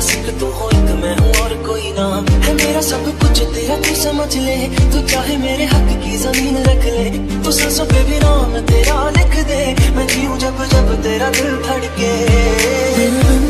बस एक तू हो, एक मैं हूँ और कोई ना। है मेरा सब कुछ, तेरा तू समझ ले। तू चाहे मेरे हक की ज़मीन रख ले। तू सांसों पे भी नाम तेरा लिख दे। मैं जीऊं जब जब तेरा दिल धड़के।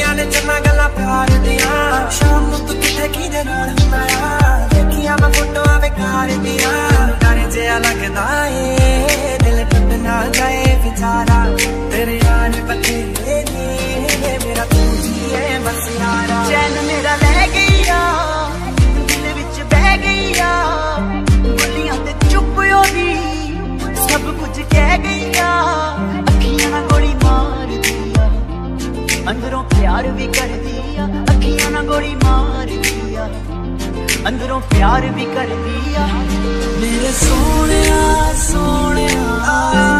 ਦੀਆਂ ਨੇ ਚੰਨਾ ਗੱਲਾਂ ਪਿਆਰ ਦੀਆਂ। ਸ਼ਾਮ ਨੂੰ ਤੂੰ ਕਿੱਥੇ ਕਿਹਦੇ ਨਾਲ ਹੁੰਦਾ ਆ? ਦੇਖੀਆਂ ਮੈਂ ਫੋਟੋਆਂ ਬੇਕਾਰ ਦੀਆਂ। ਅੰਦਰੋਂ ਪਿਆਰ ਵੀ ਕਰਦੀ ਆ, ਅੱਖੀਆਂ ਨਾਲ ਗੋਲੀ ਮਾਰਦੀ ਆ। ਅੰਦਰੋਂ ਪਿਆਰ ਵੀ ਕਰਦੀ ਆ। ਮੇਰੇ ਸੋਹਣਿਆ ਸੋਹਣਿਆ।